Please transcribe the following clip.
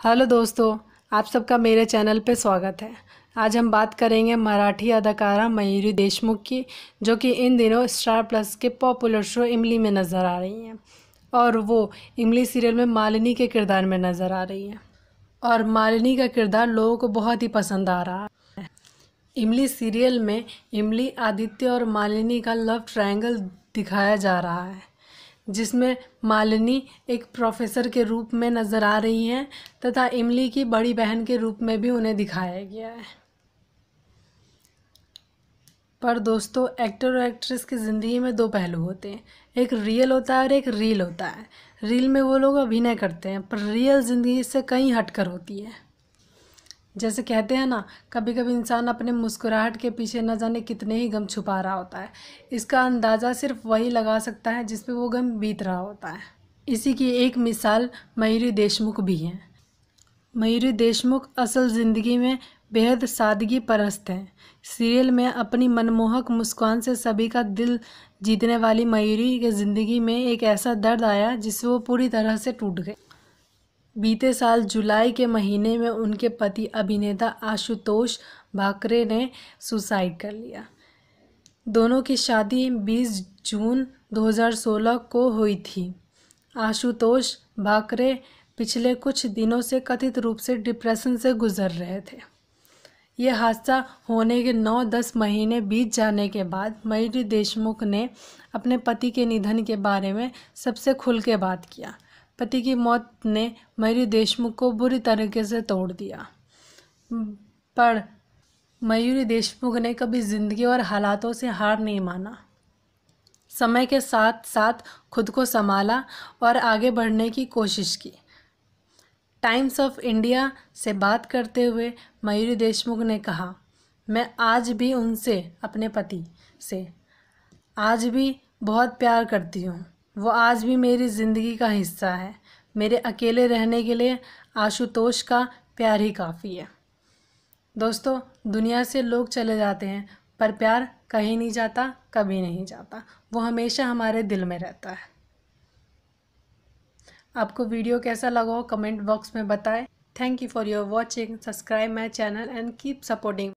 Hello दोस्तों, आप सबका मेरे चैनल पे स्वागत है। आज हम बात करेंगे मराठी अदाकारा मयूरी देशमुख की, जो कि इन दिनों स्टार प्लस के पॉपुलर शो इमली में नज़र आ रही हैं और वो इमली सीरियल में मालिनी के किरदार में नज़र आ रही हैं। और मालिनी का किरदार लोगों को बहुत ही पसंद आ रहा है। इमली सीरियल में इमली, आदित्य और मालिनी का लव ट्रायंगल दिखाया जा रहा है। जिसमें मालिनी एक प्रोफेसर के रूप में नज़र आ रही हैं तथा इमली की बड़ी बहन के रूप में भी उन्हें दिखाया गया है। पर दोस्तों, एक्टर और एक्ट्रेस की ज़िंदगी में दो पहलू होते हैं। एक रियल होता है और एक रील होता है। रील में वो लोग अभिनय करते हैं, पर रियल ज़िंदगी से कहीं हटकर होती है। जैसे कहते हैं ना कभी कभी इंसान अपने मुस्कुराहट के पीछे न जाने कितने ही गम छुपा रहा होता है। इसका अंदाज़ा सिर्फ़ वही लगा सकता है जिस वो गम बीत रहा होता है। इसी की एक मिसाल मयूरी देशमुख भी हैं। मयूरी देशमुख असल ज़िंदगी में बेहद सादगी परस्त हैं। सीरियल में अपनी मनमोहक मुस्कान से सभी का दिल जीतने वाली मयूरी के ज़िंदगी में एक ऐसा दर्द आया जिससे वो पूरी तरह से टूट गए। बीते साल जुलाई के महीने में उनके पति अभिनेता आशुतोष भाकरे ने सुसाइड कर लिया। दोनों की शादी 20 जून 2016 को हुई थी। आशुतोष भाकरे पिछले कुछ दिनों से कथित रूप से डिप्रेशन से गुजर रहे थे। यह हादसा होने के नौ दस महीने बीत जाने के बाद मयूरी देशमुख ने अपने पति के निधन के बारे में सबसे खुल के बात किया। पति की मौत ने मयूरी देशमुख को बुरी तरीके से तोड़ दिया। पर मयूरी देशमुख ने कभी ज़िंदगी और हालातों से हार नहीं माना। समय के साथ साथ खुद को संभाला और आगे बढ़ने की कोशिश की। टाइम्स ऑफ़ इंडिया से बात करते हुए मयूरी देशमुख ने कहा, मैं आज भी उनसे, अपने पति से, आज भी बहुत प्यार करती हूँ। वो आज भी मेरी ज़िंदगी का हिस्सा है। मेरे अकेले रहने के लिए आशुतोष का प्यार ही काफ़ी है। दोस्तों, दुनिया से लोग चले जाते हैं, पर प्यार कहीं नहीं जाता, कभी नहीं जाता। वो हमेशा हमारे दिल में रहता है। आपको वीडियो कैसा लगा हो कमेंट बॉक्स में बताएँ। Thank you for your watching subscribe my channel and keep supporting